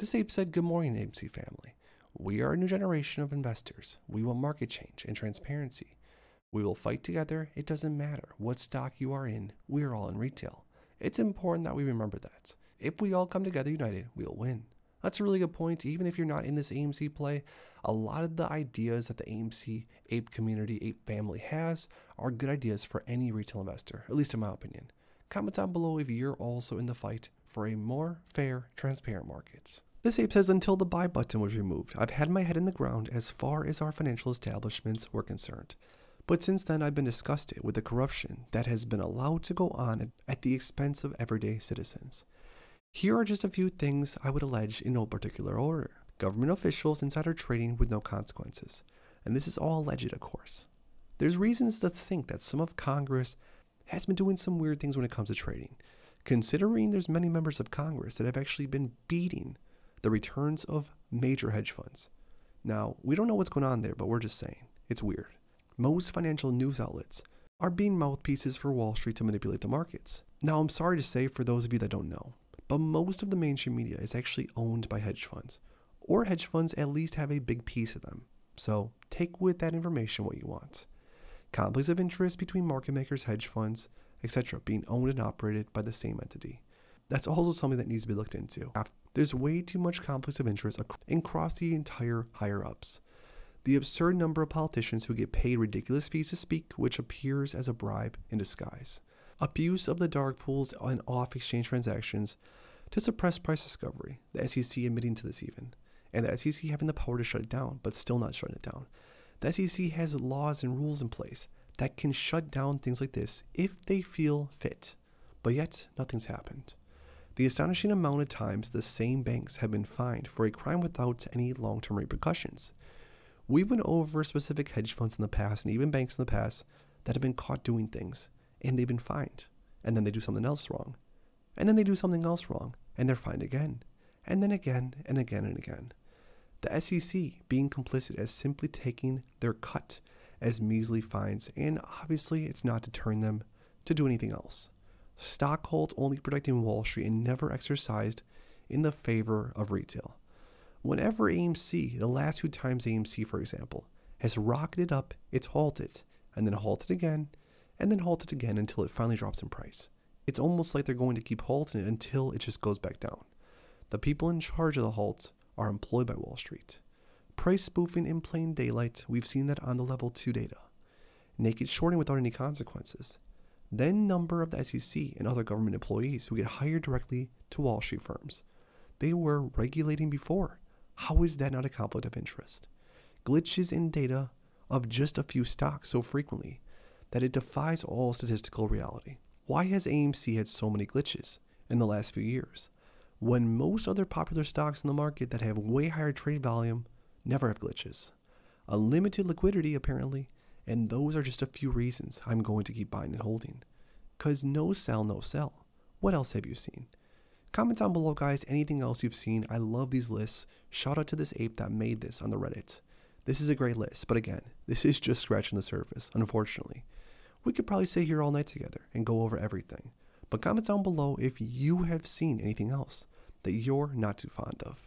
This ape said, Good morning, AMC family. We are a new generation of investors. We want market change and transparency. We will fight together. It doesn't matter what stock you are in, we are all in retail. It's important that we remember that. If we all come together united, we'll win. That's a really good point. Even if you're not in this AMC play, a lot of the ideas that the AMC ape community, ape family has are good ideas for any retail investor, at least in my opinion. Comment down below if you're also in the fight for a more fair, transparent market. This ape says until the buy button was removed, I've had my head in the ground as far as our financial establishments were concerned. But since then, I've been disgusted with the corruption that has been allowed to go on at the expense of everyday citizens. Here are just a few things I would allege in no particular order. Government officials, insider trading with no consequences. And this is all alleged, of course. There's reasons to think that some of Congress has been doing some weird things when it comes to trading, considering there's many members of Congress that have actually been beating the returns of major hedge funds. Now, we don't know what's going on there, but we're just saying. It's weird. Most financial news outlets are being mouthpieces for Wall Street to manipulate the markets. Now, I'm sorry to say for those of you that don't know, but most of the mainstream media is actually owned by hedge funds, or hedge funds at least have a big piece of them. So take with that information what you want. Conflicts of interest between market makers, hedge funds, etc., being owned and operated by the same entity. That's also something that needs to be looked into. There's way too much conflicts of interest across the entire higher ups. The absurd number of politicians who get paid ridiculous fees to speak, which appears as a bribe in disguise. Abuse of the dark pools and off exchange transactions to suppress price discovery, the SEC admitting to this even, and the SEC having the power to shut it down, but still not shutting it down. The SEC has laws and rules in place that can shut down things like this if they feel fit, but yet nothing's happened. The astonishing amount of times the same banks have been fined for a crime without any long term repercussions. We've went over specific hedge funds in the past and even banks in the past that have been caught doing things and they've been fined. And then they do something else wrong. And then they do something else wrong and they're fined again. And then again and again and again. The SEC being complicit as simply taking their cut as measly fines, and obviously it's not deterring them to do anything else. Stock halts only protecting Wall Street and never exercised in the favor of retail. Whenever AMC, the last few times AMC, for example, has rocketed up, it's halted, and then halted again, and then halted again until it finally drops in price. It's almost like they're going to keep halting it until it just goes back down. The people in charge of the halts are employed by Wall Street. Price spoofing in plain daylight, we've seen that on the level 2 data. Naked shorting without any consequences. Then number of the SEC and other government employees who get hired directly to Wall Street firms. They were regulating before. How is that not a conflict of interest? Glitches in data of just a few stocks so frequently that it defies all statistical reality. Why has AMC had so many glitches in the last few years when most other popular stocks in the market that have way higher trade volume never have glitches? Unlimited liquidity, apparently, and those are just a few reasons I'm going to keep buying and holding. Because no sell, no sell. What else have you seen? Comment down below, guys, anything else you've seen. I love these lists. Shout out to this ape that made this on the Reddit. This is a great list, but again, this is just scratching the surface, unfortunately. We could probably sit here all night together and go over everything. But comment down below if you have seen anything else that you're not too fond of.